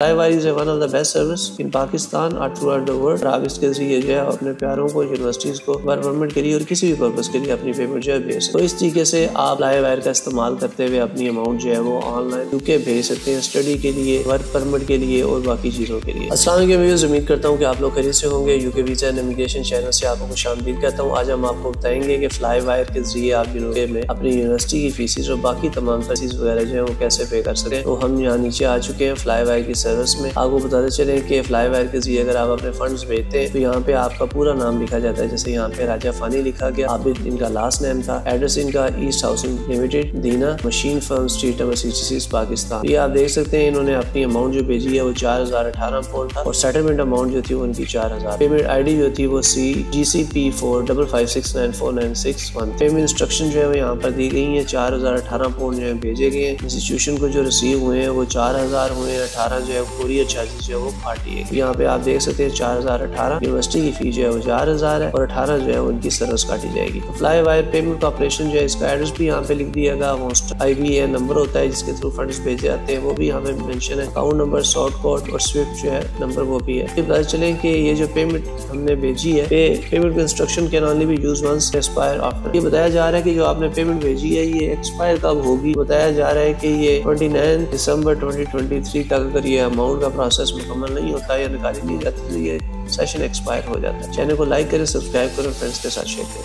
Flywire is one of the best service in Pakistan or throughout the world. आप इसके ज़रिए जो है, अपने प्यारों को यूनिवर्सिटीज़ को वर्क के लिए और किसी भी पर्पज़ के लिए अपनी पेमेंट जो है भेज तो इस तरीके से आप फ्लाई वायर का इस्तेमाल करते हुए अपनी अमाउंट जो है, वो ऑनलाइन यूके भेज सकते हैं स्टडी के लिए वर्क परमिट के लिए और बाकी चीज़ों के लिए। असल व्यूज़ उम्मीद करता हूँ कि आप लोग खरीद से होंगे। यूके वीज़ा इमिग्रेशन चैनल से आपको खुश आमदीद करता हूँ। आज हम आपको बताएँगे कि फ्लाई वायर के ज़रिए आप यूके में अपनी यूनिवर्सिटी की फीसिस और बाकी तमाम फ़ीस वगैरह जो है, वो कैसे पे कर सकें तो हम यहाँ नीचे आ चुके हैं। फ्लाई वायर की सर्विस में आपको बताते चले कि फ्लाई वायर के ज़रिए अगर आप अपने फंड्स भेजते हैं तो यहाँ पे आपका पूरा नाम लिखा जाता है। जैसे यहाँ पे राजा फानी लिखा गया, आप इनका लास्ट नेम था। एड्रेस इनका east housing limited Dina machine firm street number sixty Pakistan ये आप देख सकते हैं, इन्होंने अपनी अमाउंट जो भेजी है, वो चार हज़ार अठारह पाउंड था। और सेटलमेंट अमाउंट जो थी उनकी चार हज़ार। पेमेंट आई डी जो थी, वो C G C P four double five six nine four nine six one payment instruction जो है, वो यहाँ पर दी गई है। चार हज़ार अठारह पाउंड जो है, भेजे गए हैं। इंस्टीट्यूशन को जो रिसीव हुए हैं, वो चार हज़ार हुए हैं, अठारह जो है पूरी चार्जेस जो है, वो पार्टी है। यहाँ पे आप देख सकते हैं, चार हज़ार अठारह यूनिवर्सिटी की फ़ी जो है, वो चार हज़ार है और अठारह जो है, उनकी सर्विस काटी जाएगी। तो फ्लाई वायर पेमेंट ऑपरेशन जो है, इसका एड्रेस भी यहाँ पे लिख दिया गया host I B A number होता है, जिसके थ्रू फंड भेजे जाते हैं, वो भी यहाँ पे मेंशन है। अकाउंट नंबर शॉर्ट कोड और स्विफ्ट जो है नंबर वो भी है। पता चले कि ये जो पेमेंट हमने भेजी है पेमेंट इंस्ट्रक्शन कैन ऑनली भी यूज़ वंस एक्सपायर आफ्टर ये बताया जा रहा है कि जो आपने पेमेंट भेजी है, ये एक्सपायर कब होगी? बताया जा रहा है कि ये 29 दिसंबर 2023 तक अगर ये अमाउंट का प्रोसेस मुकम्मल नहीं होता या निकाली नहीं जाती तो ये सेशन एक्सपायर हो जाता है। चैनल को लाइक करें सब्सक्राइब करें फ्रेंड्स के साथ शेयर करें।